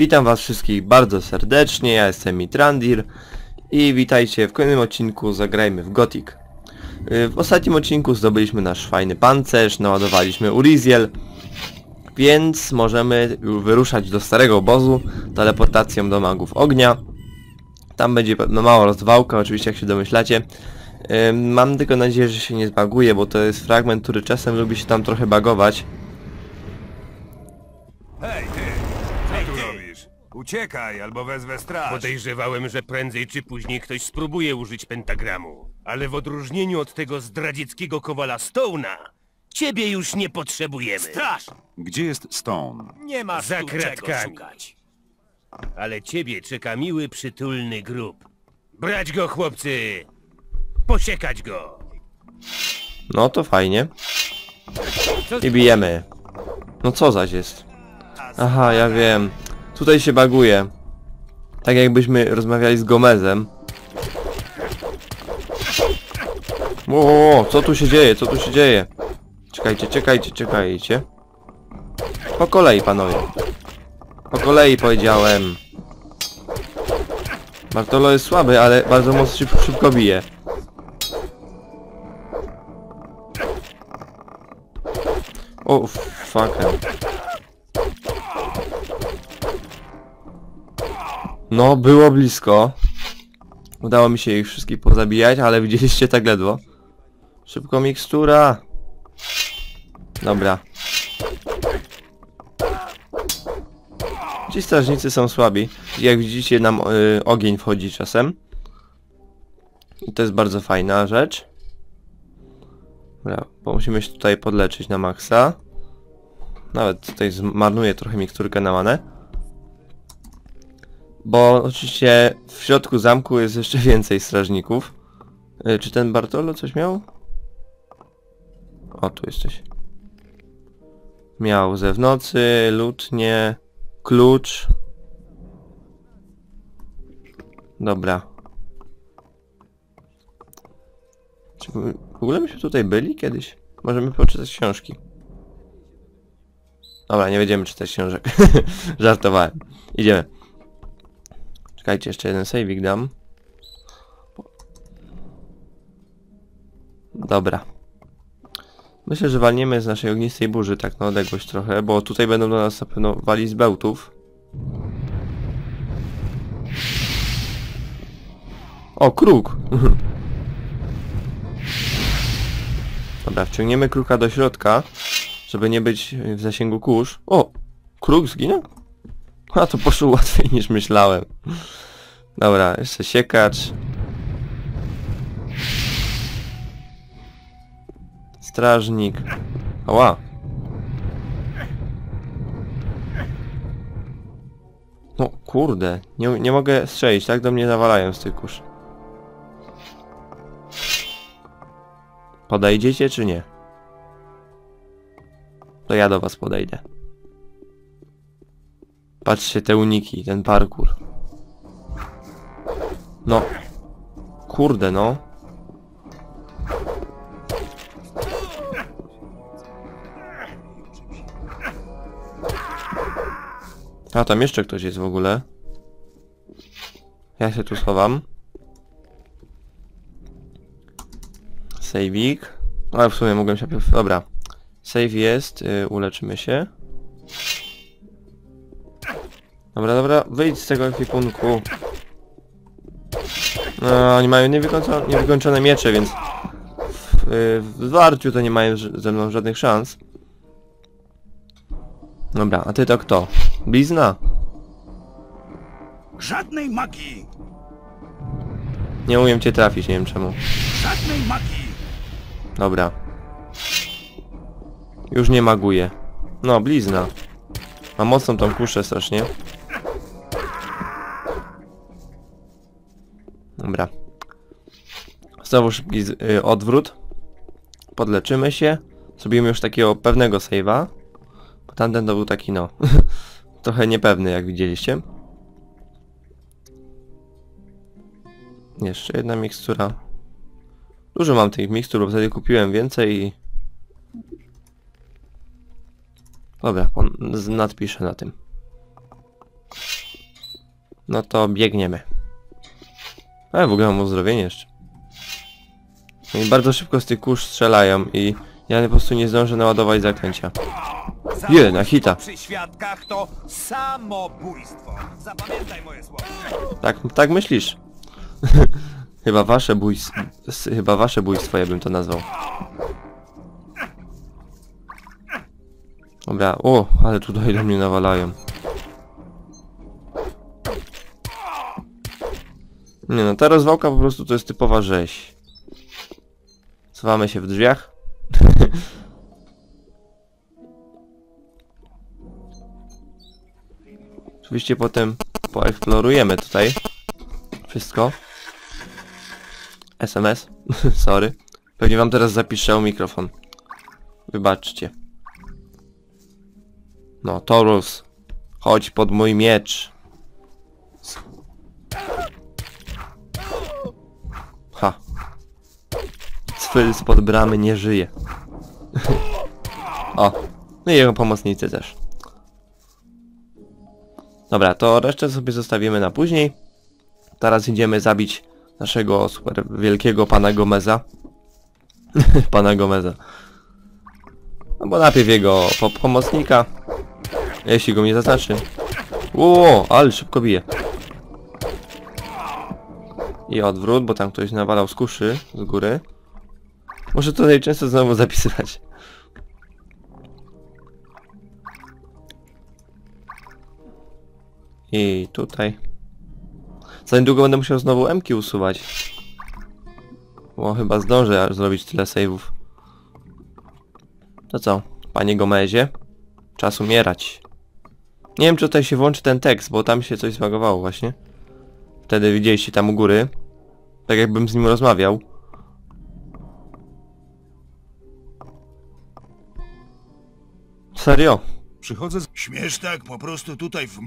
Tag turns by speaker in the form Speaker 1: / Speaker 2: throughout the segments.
Speaker 1: Witam was wszystkich bardzo serdecznie, ja jestem Mitrandir i witajcie w kolejnym odcinku Zagrajmy w Gothic. Y, W ostatnim odcinku zdobyliśmy nasz fajny pancerz, naładowaliśmy Uriziel, więc możemy wyruszać do starego obozu teleportacją do magów ognia. Tam będzie pewno mała rozwałka, oczywiście jak się domyślacie. Mam tylko nadzieję, że się nie zbaguje, bo to jest fragment, który czasem lubi się tam trochę bagować.
Speaker 2: Hej, ty! Co tu robisz? Uciekaj, albo wezwę straż.
Speaker 3: Podejrzewałem, że prędzej czy później ktoś spróbuje użyć pentagramu. Ale w odróżnieniu od tego zdradzieckiego kowala Stone'a, ciebie już nie potrzebujemy.
Speaker 2: Straż!
Speaker 4: Gdzie jest Stone?
Speaker 2: Nie masz
Speaker 3: Za
Speaker 2: tu czego
Speaker 3: kratkami.
Speaker 2: szukać.
Speaker 3: Ale ciebie czeka miły, przytulny grób. Brać go, chłopcy! Posiekać go!
Speaker 1: No to fajnie. I bijemy. No co zaś jest? Aha, ja wiem. Tutaj się baguje. Tak jakbyśmy rozmawiali z Gomezem. O, co tu się dzieje? Co tu się dzieje? Czekajcie, czekajcie, czekajcie. Po kolei, panowie. Po kolei powiedziałem. Bartolo jest słaby, ale bardzo mocno szyb- szybko bije. O, fuck. No, było blisko. Udało mi się ich wszystkich pozabijać, ale widzieliście tak ledwo. Szybko mikstura. Dobra. Ci strażnicy są słabi. Jak widzicie nam y, ogień wchodzi czasem. I to jest bardzo fajna rzecz. Dobra, bo musimy się tutaj podleczyć na maksa. Nawet tutaj zmarnuję trochę miksturkę na manę. Bo oczywiście w środku zamku jest jeszcze więcej strażników. Y, Czy ten Bartolo coś miał? O, tu jesteś. Miał ze w nocy, lutnie, klucz. Dobra. Czy w ogóle myśmy tutaj byli kiedyś? Możemy poczytać książki. Dobra, nie będziemy czytać książek. Żartowałem. Idziemy. Czekajcie, jeszcze jeden saveik dam. Dobra. Myślę, że walniemy z naszej ognistej burzy tak na odległość trochę, bo tutaj będą do nas na pewno wali z bełtów. O, kruk! Dobra, wciągniemy kruka do środka, żeby nie być w zasięgu kurz. O! Kruk zginął? A to poszło łatwiej niż myślałem. Dobra, jeszcze siekacz. Strażnik. Ała. No kurde, nie, nie mogę strzelić, tak do mnie nawalają z tych kurz. Podejdziecie czy nie? To ja do was podejdę. Patrzcie te uniki, ten parkour. No. Kurde no. A tam jeszcze ktoś jest w ogóle. Ja się tu schowam. Saveik. Ale w sumie mogłem się... Dobra. Save jest, yy, uleczymy się. Dobra, dobra, wyjdź z tego ekwipunku. No, oni mają niewykończone, niewykończone miecze, więc w, w zwarciu to nie mają ze mną żadnych szans. Dobra, a ty to kto? Blizna?
Speaker 2: Żadnej magii!
Speaker 1: Nie umiem cię trafić, nie wiem czemu.
Speaker 2: Żadnej magii!
Speaker 1: Dobra. Już nie maguję. No, blizna. Ma mocną tą kuszę strasznie. Dobra. Znowu szybki y, odwrót. Podleczymy się. Zrobimy już takiego pewnego save'a. Bo tamten to był taki no. trochę niepewny jak widzieliście. Jeszcze jedna mikstura. Dużo mam tych mikstur, bo wtedy kupiłem więcej i... Dobra, nadpiszę na tym. No to biegniemy. Ale w ogóle mam uzdrowienie jeszcze. I bardzo szybko z tych kurz strzelają i ja po prostu nie zdążę naładować zaklęcia. Je, na hita.
Speaker 2: Przy świadkach to samobójstwo. Zapamiętaj moje słowa.
Speaker 1: Tak, tak myślisz? chyba wasze bójstwo, chyba wasze bójstwo ja bym to nazwał. Dobra, o, ale tutaj do mnie nawalają. Nie no, ta rozwałka po prostu to jest typowa rzeź. Schowamy się w drzwiach. Oczywiście potem poeksplorujemy tutaj wszystko. SMS. Sorry. Pewnie wam teraz zapiszę mikrofon. Wybaczcie. No, Torus. Chodź pod mój miecz. Cwyl spod bramy nie żyje. o. No i jego pomocnicy też. Dobra, to resztę sobie zostawimy na później. Teraz idziemy zabić naszego super wielkiego pana Gomeza. pana Gomeza. No bo najpierw jego po pomocnika. Jeśli go nie zaznaczy. Ło, ale szybko bije. I odwrót, bo tam ktoś nawalał z kuszy, z góry. Muszę tutaj często znowu zapisywać. I tutaj. Za niedługo będę musiał znowu emki usuwać. Bo chyba zdążę aż zrobić tyle save'ów. To co, panie Gomezie? Czas umierać. Nie wiem czy tutaj się włączy ten tekst, bo tam się coś zbagowało właśnie. Wtedy widzieliście tam u góry. Tak jakbym z nim rozmawiał. Serio?
Speaker 4: Przychodzę z... Śmiesz tak po prostu tutaj w...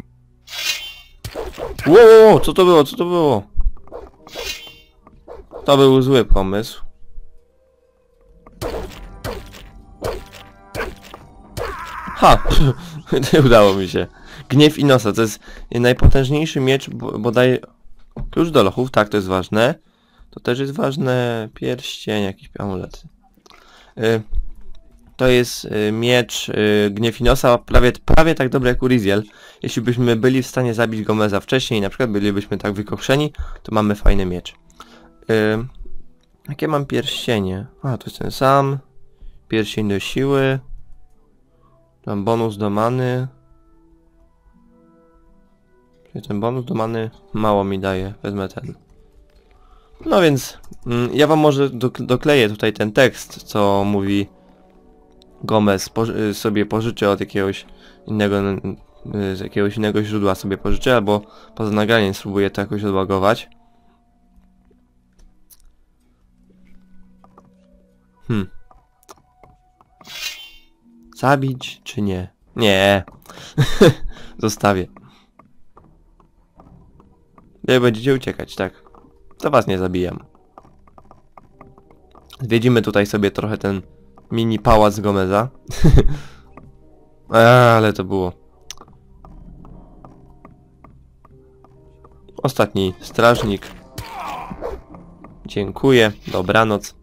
Speaker 1: Wow, wow, wow, co to było, co to było? To był zły pomysł. Ha! Udało mi się. Gniew Inosa, to jest najpotężniejszy miecz, bo, bodaj... Klucz do lochów, tak, to jest ważne. To też jest ważne. Pierścień, jakiś amulet. Y, to jest y, miecz y, Gniew Inosa, prawie, prawie tak dobry jak Uriziel. Jeśli byśmy byli w stanie zabić Gomeza wcześniej, na przykład bylibyśmy tak wykokszeni, to mamy fajny miecz. Yy, jakie mam pierścienie? A, to jest ten sam. Pierścień do siły. Mam bonus do many. Czyli ten bonus do many mało mi daje, wezmę ten. No więc, mm, ja wam może dok- dokleję tutaj ten tekst, co mówi Gomez poży- y, sobie pożyczy od jakiegoś innego y, z jakiegoś innego źródła sobie pożyczy, albo poza nagraniem spróbuję to jakoś odłagować. Hmm. Zabić czy nie? Nie. Zostawię. Jak będziecie uciekać, tak. To was nie zabijam. Zwiedzimy tutaj sobie trochę ten mini pałac Gomeza. Eee, ale to było. Ostatni strażnik. Dziękuję. Dobranoc.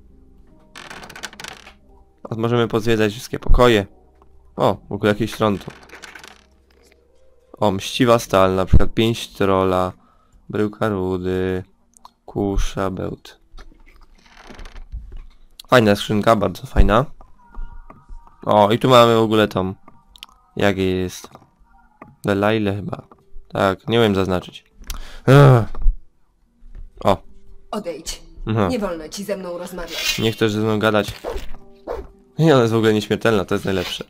Speaker 1: Możemy pozwiedzać wszystkie pokoje. O, w ogóle jakieś frontu. O, mściwa stal, na przykład pięść trola, bryłka rudy, kusza, bełt. Fajna skrzynka, bardzo fajna. O, i tu mamy w ogóle tą... Jak jest? Delaile chyba. Tak, nie wiem zaznaczyć. Ech. O,
Speaker 5: Odejdź.
Speaker 1: aha.
Speaker 5: Nie wolno ci ze mną rozmawiać.
Speaker 1: Nie chcesz ze mną gadać. Nie, ona jest w ogóle nieśmiertelna, to jest najlepsze.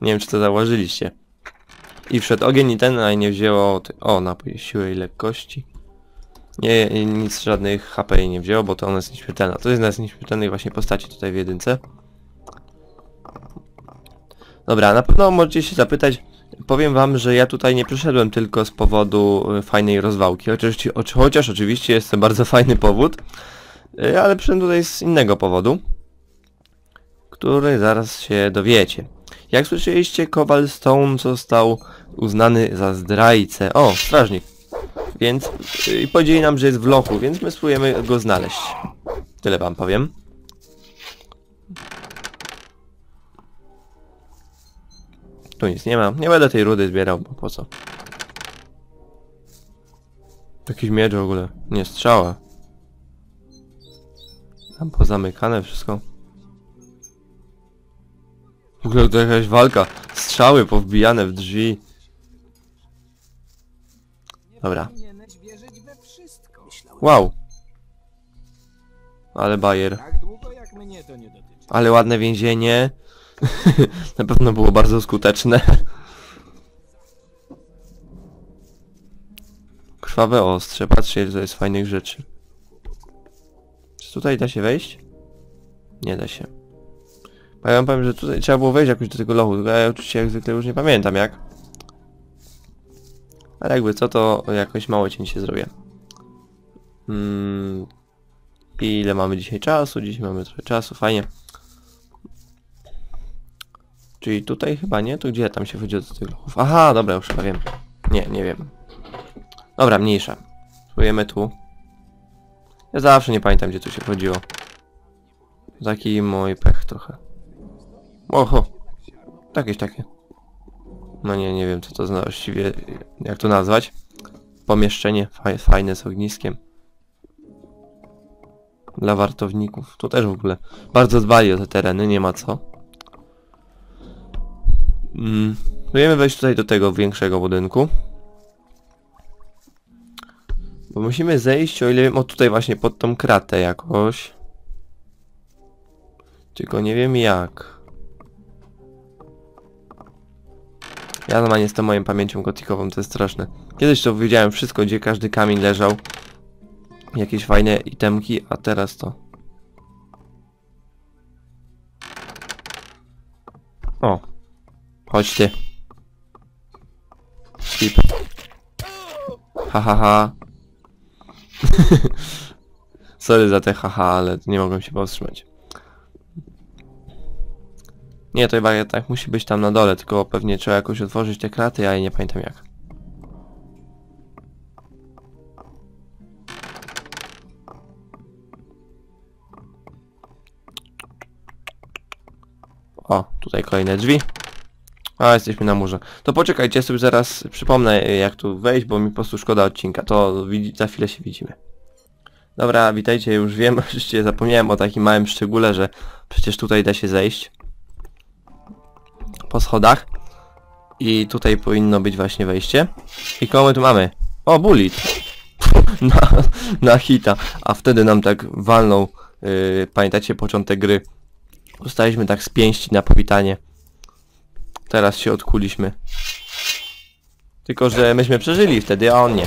Speaker 1: Nie wiem, czy to zauważyliście. I wszedł ogień i ten, a nie wzięło... O, napój siły i lekkości. Nie, nic, żadnych HP jej nie wzięło, bo to ona jest nieśmiertelna. To jest z nieśmiertelnej właśnie postaci tutaj w jedynce. Dobra, na pewno możecie się zapytać, powiem wam, że ja tutaj nie przyszedłem tylko z powodu y, fajnej rozwałki. Chociaż, chociaż oczywiście jest to bardzo fajny powód. Y, Ale przyszedłem tutaj z innego powodu, który zaraz się dowiecie. Jak słyszeliście, Kowal Stone został uznany za zdrajcę. O, strażnik. Więc yy, i powiedzieli nam, że jest w lochu, więc my spróbujemy go znaleźć. Tyle wam powiem. Tu nic nie ma. Nie będę tej rudy zbierał, bo po co? Jakiś miecz w ogóle. Nie strzała. Tam pozamykane wszystko. W ogóle to jakaś walka. Strzały powbijane w drzwi. Dobra. Wow. Ale bajer. Ale ładne więzienie. Na pewno było bardzo skuteczne. Krwawe ostrze. Patrzcie, ile to jest fajnych rzeczy. Czy tutaj da się wejść? Nie da się. Bo ja wam powiem, że tutaj trzeba było wejść jakoś do tego lochu, tylko ja oczywiście jak zwykle już nie pamiętam jak. Ale jakby co, to jakoś mało cięcie zrobię. Mm. Ile mamy dzisiaj czasu? Dzisiaj mamy trochę czasu, fajnie. Czyli tutaj chyba nie? To gdzie tam się wchodzi do tych lochów? Aha, dobra, już chyba wiem. Nie, nie wiem. Dobra, mniejsza. Spróbujemy tu. Ja zawsze nie pamiętam, gdzie tu się chodziło. Taki mój pech trochę. Oho. Jakieś takie. No nie, nie wiem co to właściwie, jak to nazwać. Pomieszczenie faj, fajne z ogniskiem. Dla wartowników. Tu też w ogóle bardzo dbali o te tereny, nie ma co. Mm. Spróbujemy wejść tutaj do tego większego budynku. Bo musimy zejść, o ile wiem, o tutaj właśnie pod tą kratę jakoś. Tylko nie wiem jak. Ja normalnie z tą moją pamięcią gotikową, to jest straszne. Kiedyś to wiedziałem wszystko, gdzie każdy kamień leżał. Jakieś fajne itemki, a teraz to... O. Chodź ty. Skip. Ha ha ha. Sorry za te haha, ale nie mogłem się powstrzymać. Nie, to chyba tak musi być tam na dole, tylko pewnie trzeba jakoś otworzyć te kraty, a ja nie pamiętam jak. O, tutaj kolejne drzwi. A, jesteśmy na murze. To poczekajcie, sobie zaraz przypomnę jak tu wejść, bo mi po prostu szkoda odcinka. To za chwilę się widzimy. Dobra, witajcie, już wiem, oczywiście zapomniałem o takim małym szczególe, że przecież tutaj da się zejść po schodach i tutaj powinno być właśnie wejście. I koło my tu mamy? O, bullet! na, na hita, a wtedy nam tak walnął, yy, pamiętacie początek gry? Zostaliśmy tak z pięści na powitanie. Teraz się odkuliśmy. Tylko, że myśmy przeżyli wtedy, a on nie.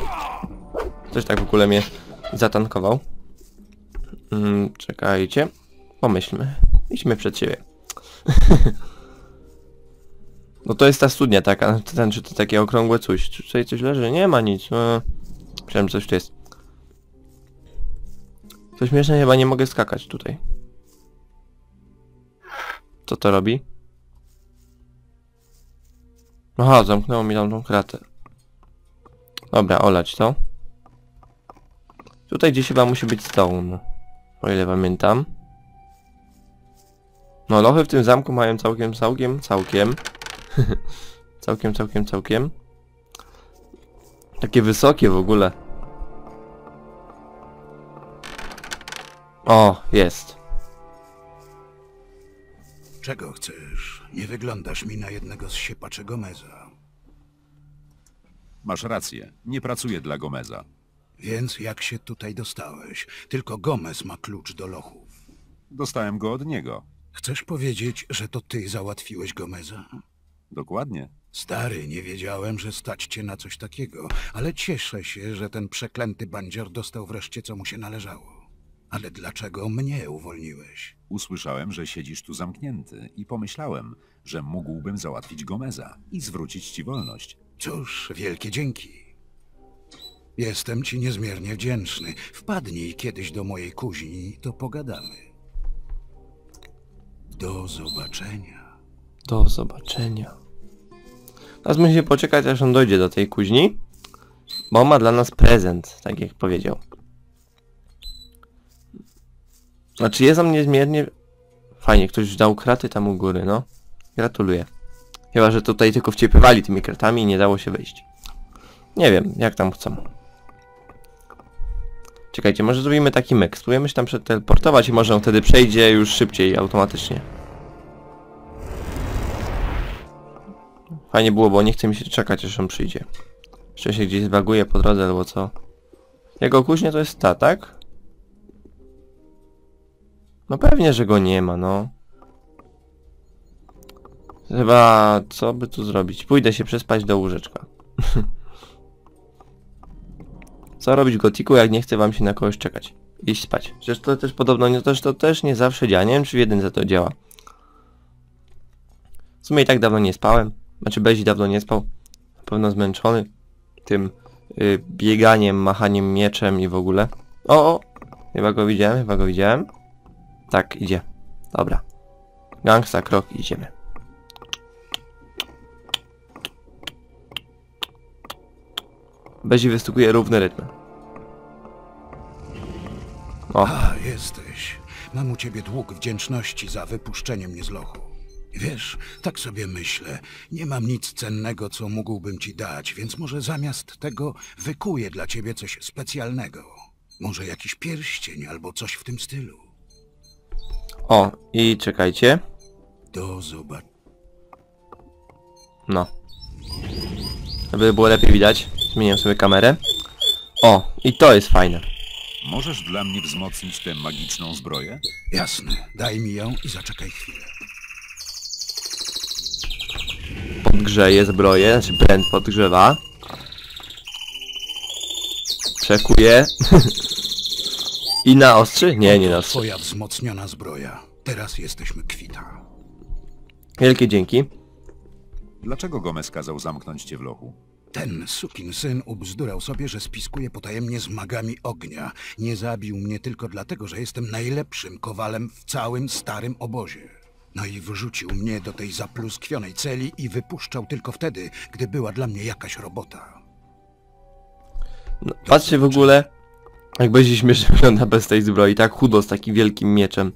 Speaker 1: Coś tak w ogóle mnie zatankował. Mm, czekajcie. Pomyślmy. Idźmy przed siebie. no to jest ta studnia taka. Ten, czy to takie okrągłe coś. Czy tutaj coś leży? Nie ma nic. No. Myślałem, coś tu jest. To śmieszne, chyba nie mogę skakać tutaj. Co to robi? Aha, zamknęło mi tam tą kratę. Dobra, olać to. Tutaj gdzieś chyba musi być stone. O ile pamiętam. No lochy w tym zamku mają całkiem, całkiem, całkiem. całkiem, całkiem, całkiem. Takie wysokie w ogóle. O, jest.
Speaker 4: Czego chcesz? Nie wyglądasz mi na jednego z siepaczy Gomeza.
Speaker 6: Masz rację, nie pracuję dla Gomeza.
Speaker 4: Więc jak się tutaj dostałeś? Tylko Gomez ma klucz do lochów.
Speaker 6: Dostałem go od niego.
Speaker 4: Chcesz powiedzieć, że to ty załatwiłeś Gomeza?
Speaker 6: Dokładnie.
Speaker 4: Stary, nie wiedziałem, że stać cię na coś takiego, ale cieszę się, że ten przeklęty bandzior dostał wreszcie, co mu się należało. Ale dlaczego mnie uwolniłeś?
Speaker 6: Usłyszałem, że siedzisz tu zamknięty i pomyślałem, że mógłbym załatwić Gomeza i zwrócić ci wolność.
Speaker 4: Cóż, wielkie dzięki. Jestem ci niezmiernie wdzięczny. Wpadnij kiedyś do mojej kuźni, to pogadamy. Do zobaczenia.
Speaker 1: Do zobaczenia. Teraz musimy poczekać aż on dojdzie do tej kuźni. Bo ma dla nas prezent, tak jak powiedział. Znaczy jest on niezmiernie... Fajnie, ktoś dał kraty tam u góry, no. Gratuluję. Chyba, że tutaj tylko wciepywali tymi kratami i nie dało się wejść. Nie wiem, jak tam chcą. Czekajcie, może zrobimy taki myk. Spróbujemy się tam przeteleportować i może on wtedy przejdzie już szybciej, automatycznie. Fajnie było, bo nie chce mi się czekać, aż on przyjdzie. Jeszcze się gdzieś zbaguje po drodze albo co. Jego kuźnia to jest ta, tak? No pewnie, że go nie ma, no. Chyba, co by tu zrobić? Pójdę się przespać do łóżeczka. co robić gotiku, jak nie chce wam się na kogoś czekać? Iść spać. Przecież to też podobno, nie, też, to też nie zawsze działa. Nie wiem, czy w jeden za to działa. W sumie i tak dawno nie spałem. Znaczy Bezi dawno nie spał. Na pewno zmęczony tym y, bieganiem, machaniem mieczem i w ogóle. O, o! Chyba go widziałem, chyba go widziałem. Tak, idzie. Dobra. Gangsta krok, idziemy. Bezi wystukuje równy rytm. O,
Speaker 4: A, jesteś. Mam u ciebie dług wdzięczności za wypuszczenie mnie z lochu. Wiesz, tak sobie myślę, nie mam nic cennego, co mógłbym ci dać, więc może zamiast tego wykuję dla ciebie coś specjalnego. Może jakiś pierścień albo coś w tym stylu.
Speaker 1: o, i czekajcie.
Speaker 4: Do zobaczenia.
Speaker 1: No. Żeby było lepiej widać, zmieniam sobie kamerę. O, i to jest fajne.
Speaker 6: Możesz dla mnie wzmocnić tę magiczną zbroję?
Speaker 4: Jasne, daj mi ją i zaczekaj chwilę.
Speaker 1: Podgrzeje zbroję, znaczy brand podgrzewa. Przekuje. I na ostrzy? Nie, nie na ostrzy.
Speaker 4: Twoja wzmocniona zbroja. Teraz jesteśmy kwita.
Speaker 1: Wielkie dzięki.
Speaker 6: Dlaczego Gomez kazał zamknąć cię w lochu?
Speaker 4: Ten syn ubzdurał sobie, że spiskuje potajemnie z magami ognia. Nie zabił mnie tylko dlatego, że jestem najlepszym kowalem w całym starym obozie. No i wrzucił mnie do tej zapluskwionej celi i wypuszczał tylko wtedy, gdy była dla mnie jakaś robota.
Speaker 1: No, patrzcie w ogóle, jak będzie śmiesznie wygląda bez tej zbroi, tak chudo z takim wielkim mieczem.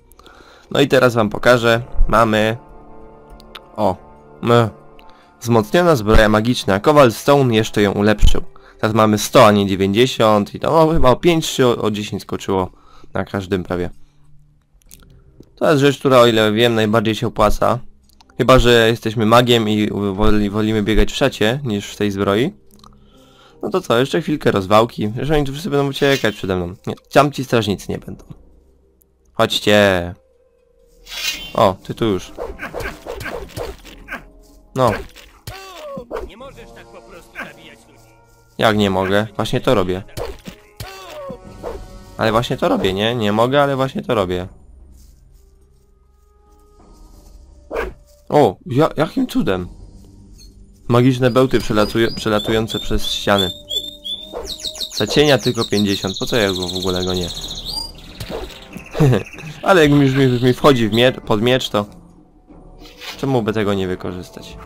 Speaker 1: No i teraz wam pokażę. Mamy... O. My. Wzmocniona zbroja magiczna. Kowal Stone jeszcze ją ulepszył. Teraz mamy 100, a nie 90 i to no, chyba o 5 czy o, o 10 skoczyło na każdym prawie. To jest rzecz, która o ile wiem najbardziej się opłaca. Chyba, że jesteśmy magiem i woli, wolimy biegać w szacie niż w tej zbroi. No to co, jeszcze chwilkę rozwałki, że oni tu wszyscy będą uciekać przede mną. Nie, tamci strażnicy nie będą. Chodźcie. O, ty tu już. No, jak nie mogę? Właśnie to robię. Ale właśnie to robię, nie? Nie mogę, ale właśnie to robię. O, ja, jakim cudem? Magiczne bełty przelatują, przelatujące przez ściany. Zacienia tylko 50, po co ja w ogóle go nie? Ale jak mi, już mi wchodzi w miecz, pod miecz, to... Czemu by tego nie wykorzystać?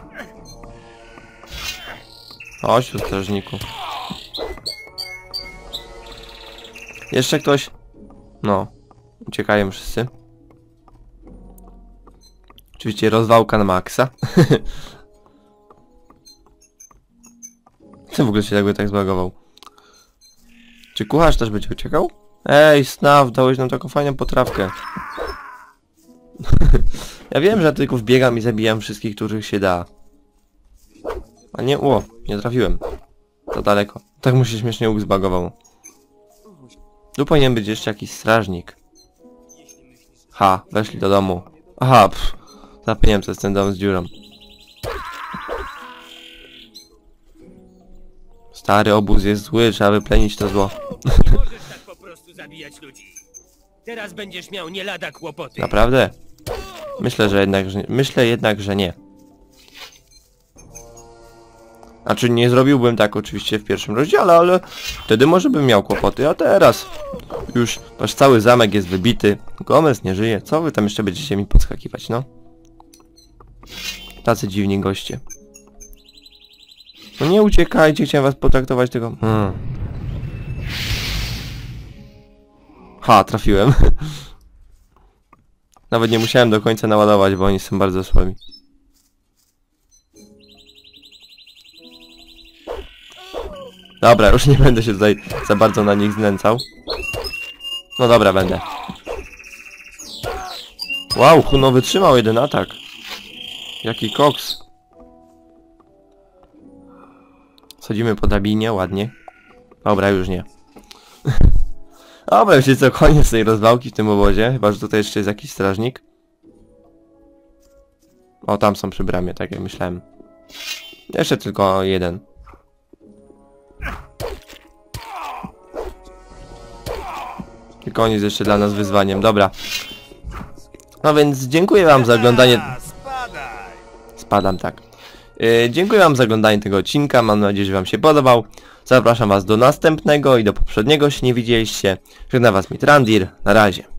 Speaker 1: Chodź tu strażniku. Jeszcze ktoś? No. Uciekają wszyscy. Oczywiście rozwałka na maksa. Co w ogóle się jakby tak zbagował? Czy kucharz też będzie uciekał? Ej, Snaw, dałeś nam taką fajną potrawkę. ja wiem, że ja tylko wbiegam i zabijam wszystkich, których się da. A nie, o, nie trafiłem. To daleko. Tak mu się śmiesznie łuk zbagował. Tu powinien być jeszcze jakiś strażnik. Ha, weszli do domu. Aha, pff. Zapomniałem, co jest ten dom z dziurą. Stary obóz jest zły, trzeba wyplenić to zło.
Speaker 3: Nie możesz tak po prostu zabijać ludzi. Teraz będziesz miał nie lada kłopoty.
Speaker 1: Naprawdę? Myślę, że jednak, że myślę jednak, że nie. Znaczy nie zrobiłbym tak oczywiście w pierwszym rozdziale, ale wtedy może bym miał kłopoty, a teraz już wasz cały zamek jest wybity. Gomez nie żyje. Co wy tam jeszcze będziecie mi podskakiwać, no? Tacy dziwni goście. No nie uciekajcie, chciałem was potraktować tego... Hmm. Ha, trafiłem. Nawet nie musiałem do końca naładować, bo oni są bardzo słabi. Dobra, już nie będę się tutaj za bardzo na nich znęcał. No dobra, będę. Wow, no wytrzymał jeden atak. Jaki koks. Schodzimy po drabinie, ładnie. Dobra, już nie. Dobra, już jest to koniec tej rozwałki w tym obozie. Chyba, że tutaj jeszcze jest jakiś strażnik. O, tam są przy bramie, tak jak myślałem. Jeszcze tylko jeden. On jest jeszcze dla nas wyzwaniem, dobra. No więc dziękuję wam za oglądanie... Spadam, tak. Yy, dziękuję wam za oglądanie tego odcinka, mam nadzieję, że wam się podobał. Zapraszam was do następnego i do poprzedniego, jeśli nie widzieliście. Żegna was Mitrandir, na razie.